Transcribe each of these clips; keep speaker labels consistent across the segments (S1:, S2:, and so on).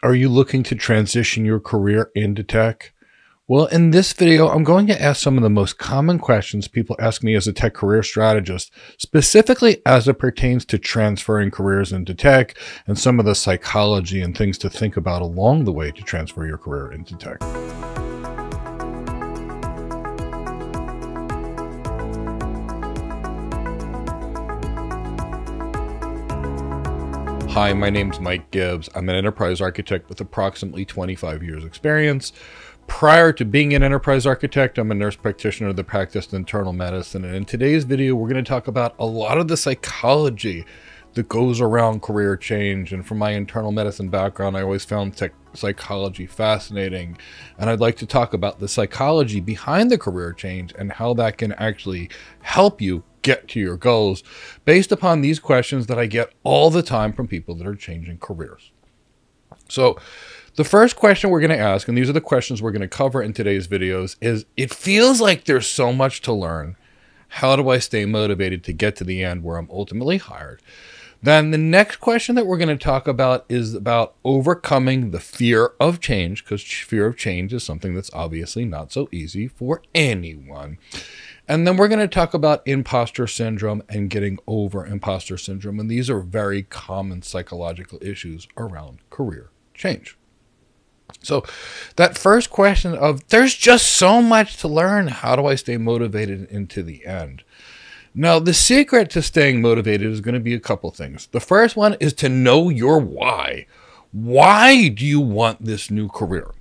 S1: Are you looking to transition your career into tech? Well, in this video, I'm going to ask some of the most common questions people ask me as a tech career strategist, specifically as it pertains to transferring careers into tech and some of the psychology and things to think about along the way to transfer your career into tech. Hi, my name's Mike Gibbs. I'm an enterprise architect with approximately 25 years experience. Prior to being an enterprise architect, I'm a nurse practitioner that practiced internal medicine. And in today's video, we're going to talk about a lot of the psychology that goes around career change. And from my internal medicine background, I always found tech psychology fascinating. And I'd like to talk about the psychology behind the career change and how that can actually help you get to your goals based upon these questions that I get all the time from people that are changing careers. So, the first question we're going to ask, and these are the questions we're going to cover in today's videos, is it feels like there's so much to learn. How do I stay motivated to get to the end where I'm ultimately hired? Then the next question that we're going to talk about is about overcoming the fear of change, because fear of change is something that's obviously not so easy for anyone. And then we're going to talk about imposter syndrome and getting over imposter syndrome. And these are very common psychological issues around career change. So, that first question of there's just so much to learn. How do I stay motivated into the end? Now, the secret to staying motivated is going to be a couple things. The first one is to know your why. Why do you want this new career?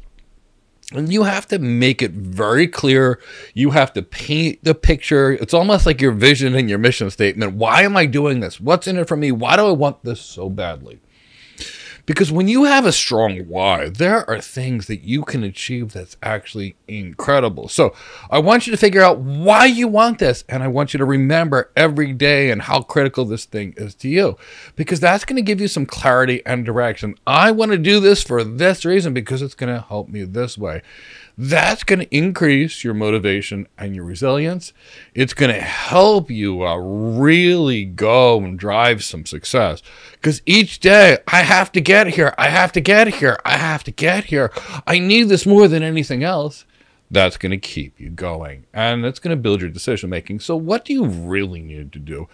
S1: And you have to make it very clear. You have to paint the picture. It's almost like your vision and your mission statement. Why am I doing this? What's in it for me? Why do I want this so badly? Because when you have a strong why, there are things that you can achieve that's actually incredible. So I want you to figure out why you want this. And I want you to remember every day and how critical this thing is to you. Because that's going to give you some clarity and direction. I want to do this for this reason because it's going to help me this way. That's going to increase your motivation and your resilience. It's going to help you uh, really go and drive some success. Because each day I have to get here, I have to get here, I have to get here. I need this more than anything else. That's going to keep you going and it's going to build your decision making. So, what do you really need to do?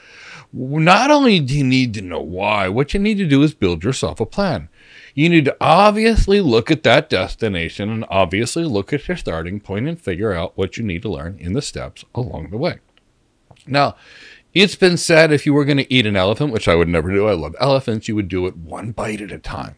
S1: Not only do you need to know why, what you need to do is build yourself a plan you need to obviously look at that destination and obviously look at your starting point and figure out what you need to learn in the steps along the way. Now, it's been said if you were going to eat an elephant, which I would never do, I love elephants, you would do it one bite at a time.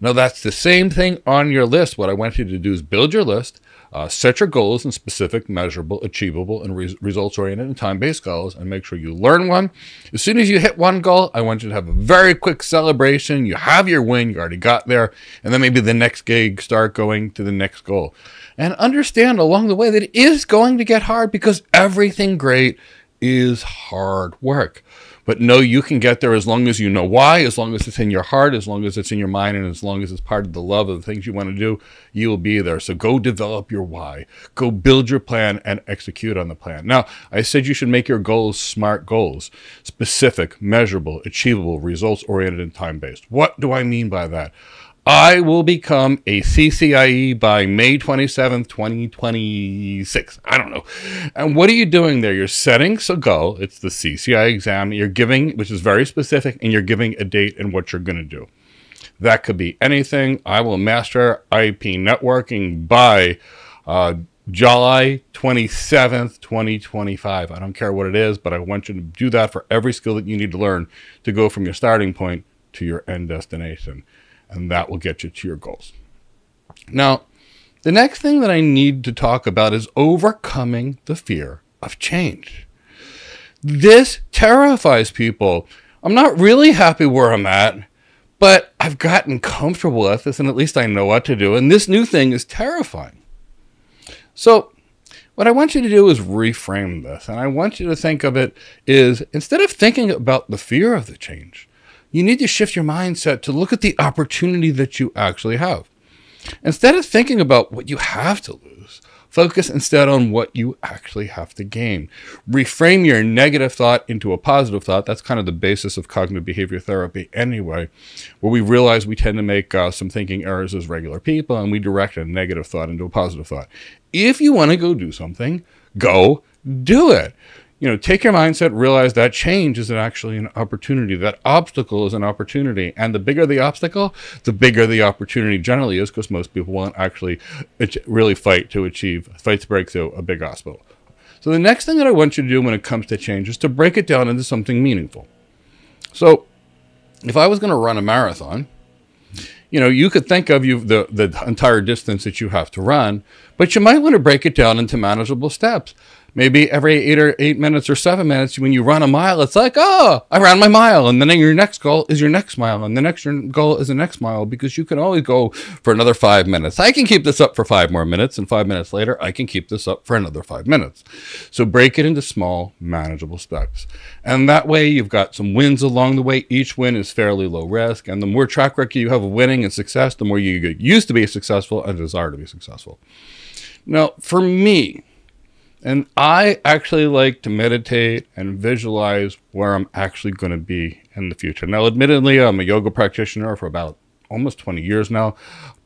S1: Now, that's the same thing on your list. What I want you to do is build your list, uh, set your goals and specific, measurable, achievable, and re- results oriented and time based goals, and make sure you learn one. As soon as you hit one goal, I want you to have a very quick celebration. You have your win, you already got there, and then maybe the next gig, start going to the next goal. And understand along the way that it is going to get hard because everything great is hard work. But know you can get there as long as you know why, as long as it's in your heart, as long as it's in your mind, and as long as it's part of the love of the things you want to do, you will be there. So go develop your why. Go build your plan and execute on the plan. Now, I said you should make your goals smart goals, specific, measurable, achievable, results oriented, and time based. What do I mean by that? I will become a CCIE by May 27th, 2026. I don't know. And what are you doing there? You're setting a goal. It's the CCIE exam. You're giving, which is very specific, and you're giving a date and what you're going to do. That could be anything. I will master IP networking by uh, July 27th, 2025. I don't care what it is, but I want you to do that for every skill that you need to learn to go from your starting point to your end destination and that will get you to your goals. Now, the next thing that I need to talk about is overcoming the fear of change. This terrifies people. I'm not really happy where I'm at, but I've gotten comfortable with this and at least I know what to do. And this new thing is terrifying. So, what I want you to do is reframe this. And I want you to think of it is instead of thinking about the fear of the change, you need to shift your mindset to look at the opportunity that you actually have. Instead of thinking about what you have to lose, Focus instead on what you actually have to gain. Reframe your negative thought into a positive thought. That's kind of the basis of cognitive behavior therapy, anyway, where we realize we tend to make uh, some thinking errors as regular people and we direct a negative thought into a positive thought. If you want to go do something, go do it you know, take your mindset, realize that change is actually an opportunity. That obstacle is an opportunity. And the bigger the obstacle, the bigger the opportunity generally is because most people won't actually really fight to achieve, fight to break through a big obstacle. So the next thing that I want you to do when it comes to change is to break it down into something meaningful. So if I was going to run a marathon, you know, you could think of you the, the entire distance that you have to run, but you might want to break it down into manageable steps maybe every eight or eight minutes or seven minutes, when you run a mile, it's like, oh, I ran my mile. And then your next goal is your next mile. And the next goal is the next mile because you can always go for another five minutes. I can keep this up for five more minutes. And five minutes later, I can keep this up for another five minutes. So break it into small, manageable steps. And that way, you've got some wins along the way. Each win is fairly low risk. And the more track record you have of winning and success, the more you get used to be successful and desire to be successful. Now, for me, and I actually like to meditate and visualize where I'm actually going to be in the future. Now, admittedly, I'm a yoga practitioner for about almost 20 years now.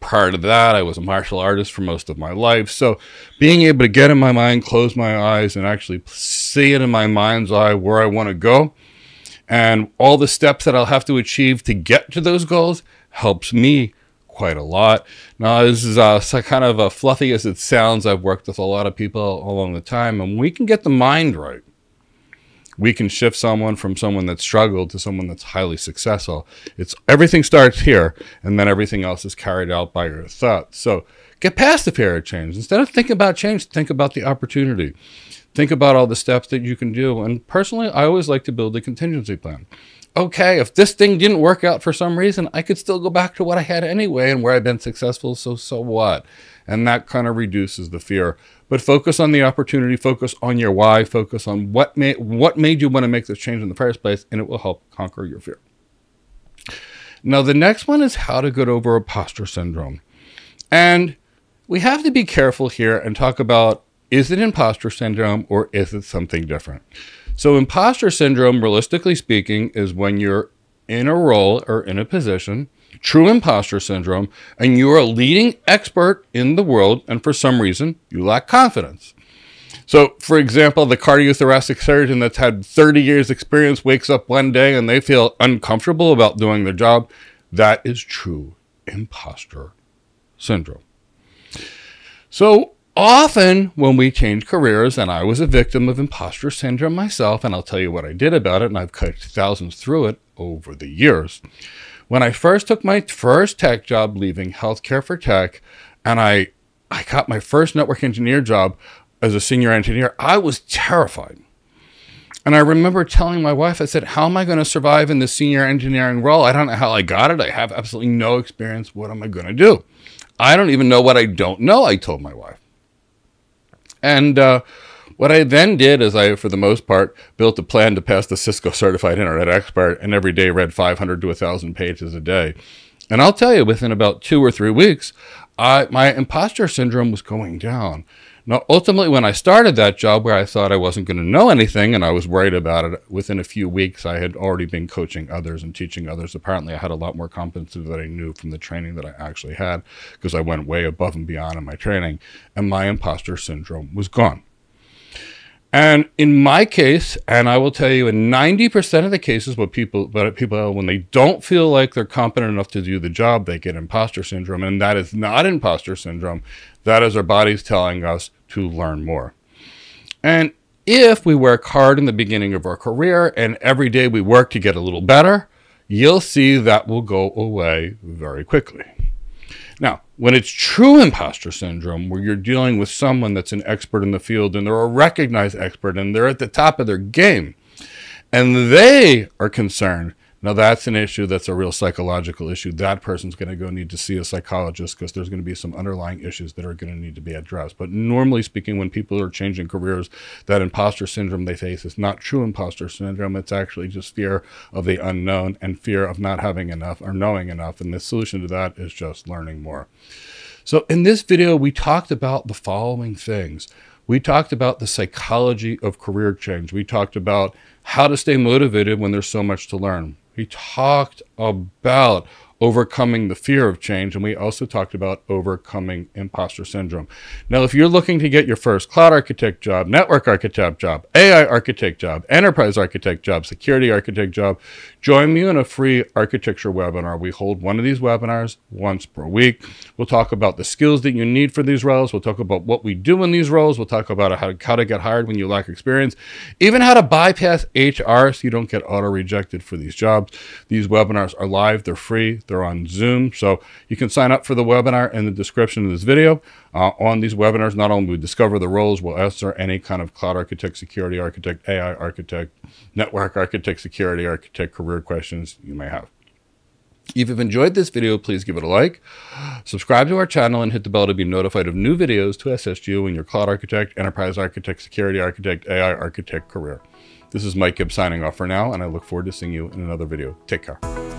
S1: Prior to that, I was a martial artist for most of my life. So, being able to get in my mind, close my eyes, and actually see it in my mind's eye where I want to go and all the steps that I'll have to achieve to get to those goals helps me quite a lot. Now, this is uh, kind of uh, fluffy as it sounds. I've worked with a lot of people along the time, and we can get the mind right. We can shift someone from someone that struggled to someone that's highly successful. It's everything starts here, and then everything else is carried out by your thoughts. So get past the fear of change. Instead of thinking about change, think about the opportunity. Think about all the steps that you can do. And personally, I always like to build a contingency plan okay, if this thing didn't work out for some reason, I could still go back to what I had anyway and where I've been successful. So, so what? And that kind of reduces the fear. But focus on the opportunity, focus on your why, focus on what made, what made you want to make this change in the first place, and it will help conquer your fear. Now, the next one is how to get over imposter syndrome. And we have to be careful here and talk about is it imposter syndrome or is it something different? So, imposter syndrome, realistically speaking, is when you're in a role or in a position, true imposter syndrome, and you're a leading expert in the world, and for some reason, you lack confidence. So, for example, the cardiothoracic surgeon that's had 30 years' experience wakes up one day and they feel uncomfortable about doing their job. That is true imposter syndrome. So, often when we change careers, and I was a victim of imposter syndrome myself, and I'll tell you what I did about it, and I've coached thousands through it over the years. When I first took my first tech job, leaving healthcare for tech, and I, I got my first network engineer job as a senior engineer, I was terrified. And I remember telling my wife, I said, How am I going to survive in the senior engineering role? I don't know how I got it. I have absolutely no experience. What am I going to do? I don't even know what I don't know, I told my wife. And uh, what I then did is I, for the most part, built a plan to pass the Cisco Certified Internet Expert and every day read 500 to 1,000 pages a day. And I'll tell you, within about two or three weeks, I, my imposter syndrome was going down. Now, ultimately, when I started that job where I thought I wasn't going to know anything and I was worried about it, within a few weeks, I had already been coaching others and teaching others. Apparently, I had a lot more competency that I knew from the training that I actually had because I went way above and beyond in my training, and my imposter syndrome was gone. And in my case, and I will tell you, in 90% of the cases, what people, but people, when they don't feel like they're competent enough to do the job, they get imposter syndrome. And that is not imposter syndrome. That is our bodies telling us to learn more. And if we work hard in the beginning of our career and every day we work to get a little better, you'll see that will go away very quickly. Now, when it's true imposter syndrome, where you're dealing with someone that's an expert in the field and they're a recognized expert and they're at the top of their game, and they are concerned now that's an issue that's a real psychological issue. That person's going to go need to see a psychologist because there's going to be some underlying issues that are going to need to be addressed. But normally speaking, when people are changing careers, that imposter syndrome they face is not true imposter syndrome. It's actually just fear of the unknown and fear of not having enough or knowing enough. And the solution to that is just learning more. So in this video, we talked about the following things. We talked about the psychology of career change. We talked about how to stay motivated when there's so much to learn. We talked about overcoming the fear of change. And we also talked about overcoming imposter syndrome. Now, if you're looking to get your first cloud architect job, network architect job, AI architect job, enterprise architect job, security architect job, join me in a free architecture webinar. We hold one of these webinars once per week. We'll talk about the skills that you need for these roles. We'll talk about what we do in these roles. We'll talk about how to, how to get hired when you lack experience, even how to bypass HR so you don't get auto rejected for these jobs. These webinars are live, they're free, they're on Zoom. So you can sign up for the webinar in the description of this video. Uh, on these webinars, not only we discover the roles, we'll answer any kind of cloud architect, security architect, AI architect, network architect, security architect, career questions you may have. If you've enjoyed this video, please give it a like, subscribe to our channel, and hit the bell to be notified of new videos to assist you in your cloud architect, enterprise architect, security architect, AI architect career. This is Mike Gibb signing off for now, and I look forward to seeing you in another video. Take care.